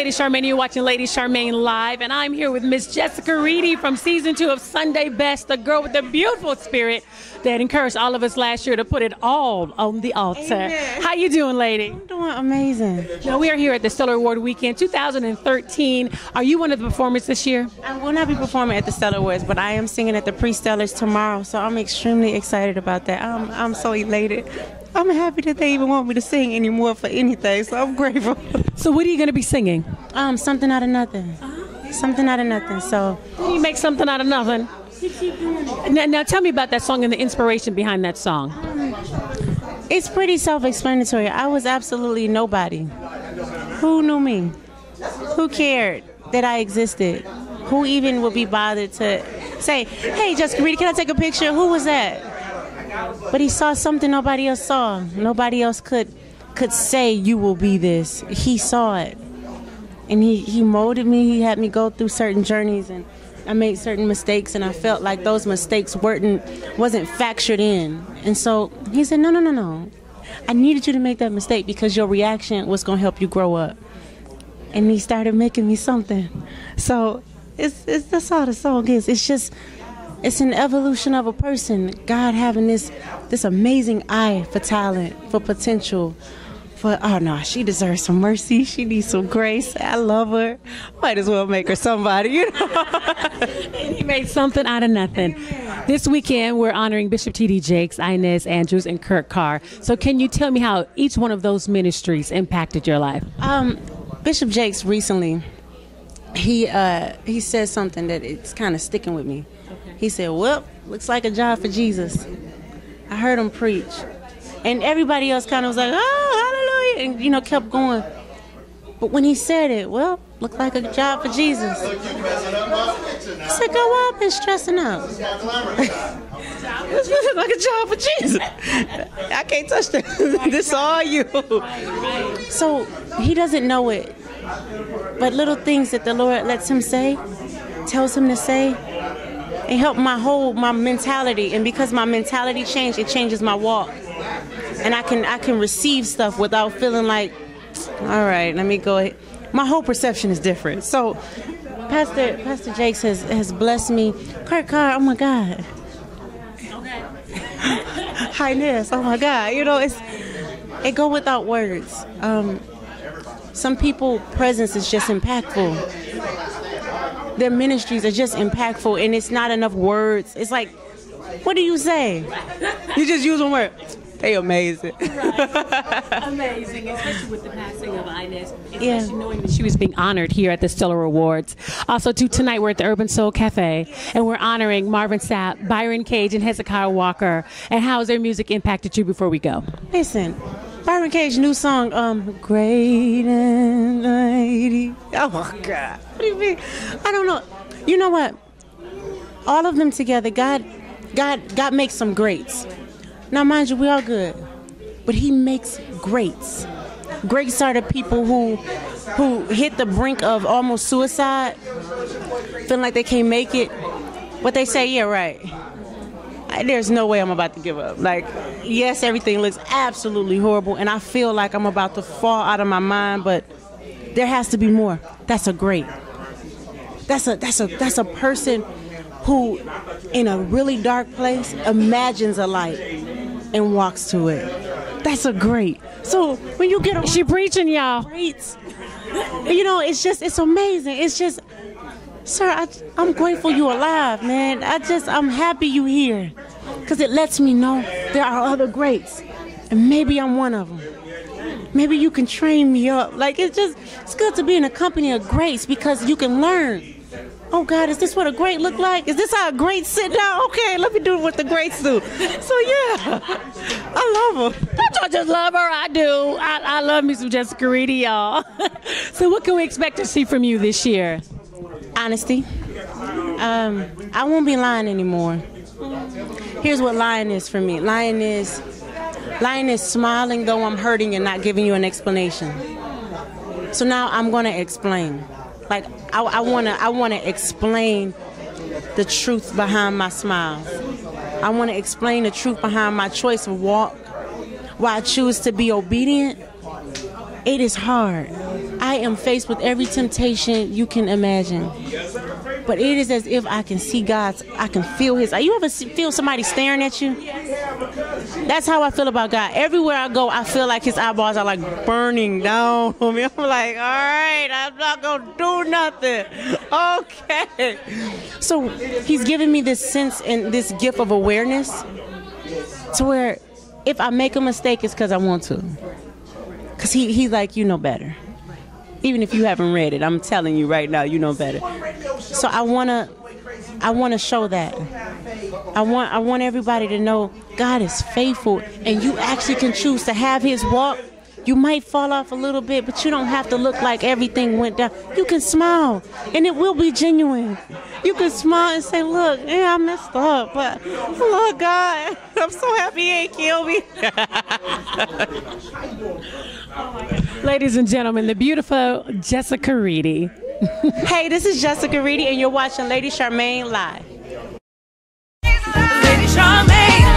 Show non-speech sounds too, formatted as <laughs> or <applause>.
Lady Charmaine. You're watching Lady Charmaine live, and I'm here with Miss Jessica Reedy from season two of Sunday Best, the girl with the beautiful spirit that encouraged all of us last year to put it all on the altar. Amen. How you doing, lady? I'm doing amazing. Now we are here at the Stellar Award Weekend 2013. Are you one of the performers this year? I will not be performing at the Stellar Awards, but I am singing at the Pre-Stellars tomorrow, so I'm extremely excited about that. I'm, I'm so elated. I'm happy that they even want me to sing anymore for anything, so I'm grateful. So what are you going to be singing? Um, something out of nothing. Something out of nothing. So You make something out of nothing. Now, now tell me about that song and the inspiration behind that song. it's pretty self-explanatory. I was absolutely nobody. Who knew me? Who cared that I existed? Who even would be bothered to say, "Hey, Jessica Reedy, can I take a picture?" Who was that? But he saw something nobody else saw. Nobody else could could say you will be this. He saw it. And he, he molded me. He had me go through certain journeys and I made certain mistakes and I felt like those mistakes weren't wasn't factored in. And so he said, No, no, no, no. I needed you to make that mistake because your reaction was gonna help you grow up. And he started making me something. So it's, it's that's all the song is. It's just it's an evolution of a person. God having this this amazing eye for talent, for potential, for oh no, she deserves some mercy. She needs some grace. I love her. Might as well make her somebody, you know. <laughs> And he made something out of nothing. This weekend, we're honoring Bishop T.D. Jakes, Inez Andrews, and Kurt Carr. So, can you tell me how each one of those ministries impacted your life? Um, Bishop Jakes recently, he uh, he said something that it's kind of sticking with me. He said, "Well, looks like a job for Jesus." I heard him preach, and everybody else kind of was like, "Oh, hallelujah," and you know kept going. But when he said it, well, looked like a job for Jesus. I said, "Go why I've stressing out." This looks like a job for Jesus. I can't touch that. <laughs> this is all you. So he doesn't know it. But little things that the Lord lets him say, tells him to say, it helped my whole my mentality. And because my mentality changed, it changes my walk. And I can I can receive stuff without feeling like, all right, let me go ahead. My whole perception is different. So Pastor Pastor Jakes has, has blessed me. Kurt Carr, oh my God. <laughs> Inez, oh my God. You know, it's it go without words. Um, some people presence is just impactful their ministries are just impactful and it's not enough words it's like what do you say you just use one word they amazing <laughs> Amazing, especially with the passing of Inez, especially Yeah. knowing that she was being honored here at the Stellar Awards. Also, too, tonight we're at the Urban Soul Cafe, and we're honoring Marvin Sapp, Byron Cage, and Hezekiah Walker. And how has their music impacted you before we go? listen Byron Cage new song um great oh my god. What do you mean? I don't know. You know what? All of them together God God God makes some greats. Now mind you we all good but he makes greats. Greats are the people who who hit the brink of almost suicide feeling like they can't make it. But they say yeah right. There's no way I'm about to give up. Like, yes, everything looks absolutely horrible, and I feel like I'm about to fall out of my mind, but there has to be more. That's a great. That's a that's a that's a person who, in a really dark place, imagines a light and walks to it. That's a great. So when you get a She preaching, y'all. great, you know, it's just it's amazing. It's just Sir, I, I'm grateful you're alive, man. I just, I'm happy you here. Because it lets me know there are other greats. And maybe I'm one of them. Maybe you can train me up. Like, it's just, it's good to be in a company of greats because you can learn. Oh, God, is this what a great look like? Is this how a great sit down? Okay, let me do what the greats do. So, yeah, I love her. Don't y'all just love her? I do. I, I love me some Jessica Reedy, y'all. <laughs> so, what can we expect to see from you this year? honesty. Um, I won't be lying anymore. Here's what lying is for me. Lying is lying is smiling though I'm hurting and not giving you an explanation. So now I'm gonna explain. Like I, I wanna I wanna explain the truth behind my smile. I wanna explain the truth behind my choice of walk. Why I choose to be obedient. It is hard. I am faced with every temptation you can imagine. But it is as if I can see God's, I can feel His. Are you ever feel somebody staring at you? That's how I feel about God. Everywhere I go, I feel like His eyeballs are like burning down <laughs> on me. I'm like, all right, I'm not gonna do nothing. <laughs> Okay. So He's giving me this sense and this gift of awareness to where if I make a mistake, it's because I want to. Cause he he's like, you know better. Even if you haven't read it, I'm telling you right now, you know better. So I wanna I wanna show that. I want I want everybody to know God is faithful and you actually can choose to have his walk. You might fall off a little bit, but you don't have to look like everything went down. You can smile and it will be genuine. You can smile and say, Look, yeah, I messed up, but look, God, <laughs> I'm so happy he ain't killed me. <laughs> Ladies and gentlemen, the beautiful Jessica Reedy hey, this is Jessica Reedy, and you're watching Lady Charmaine live. Lady Charmaine.